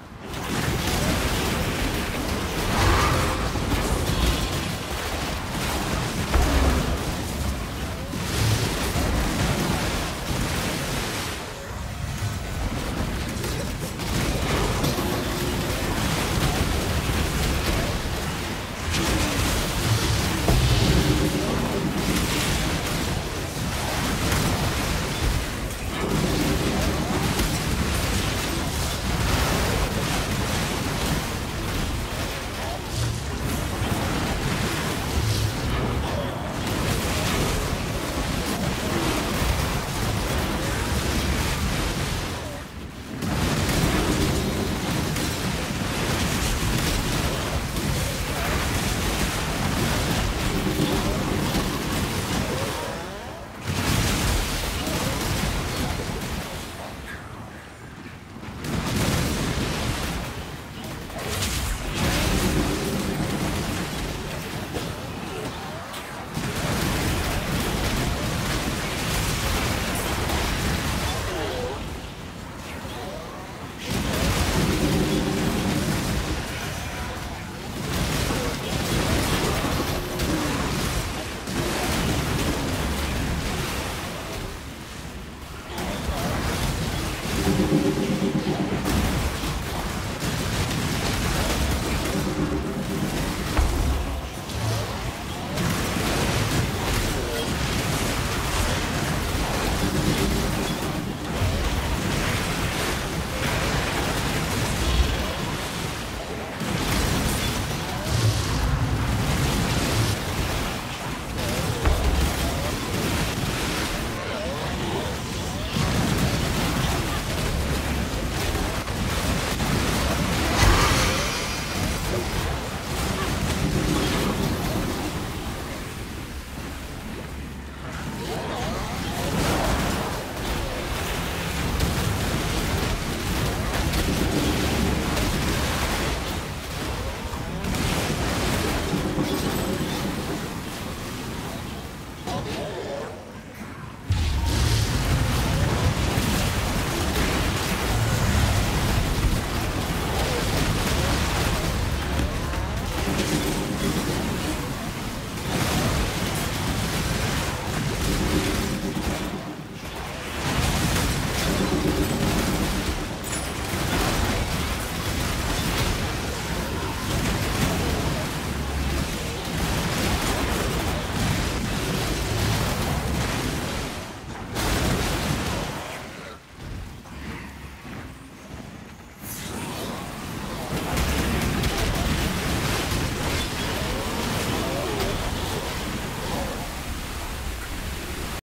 あ!